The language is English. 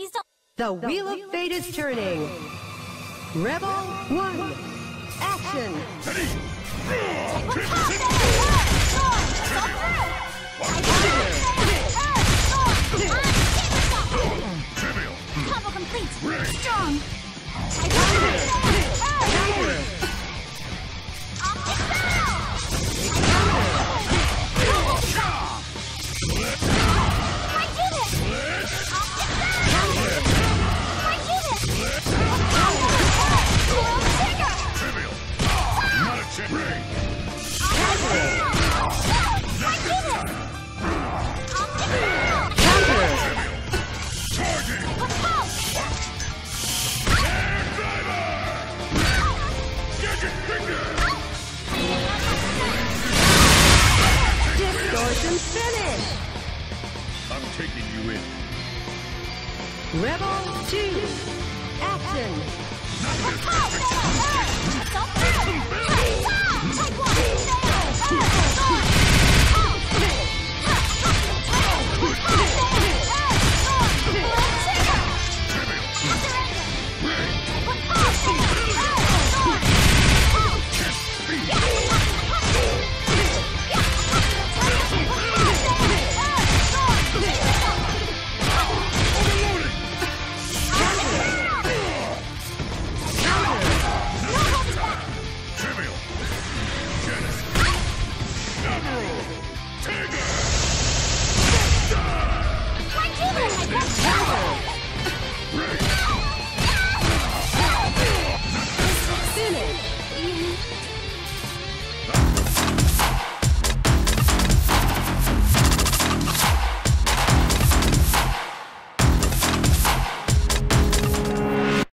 Please don't. The Wheel of Fate is turning. Rebel 1. Action! Combo complete. Strong. Taking you in. Rebel 2. Action!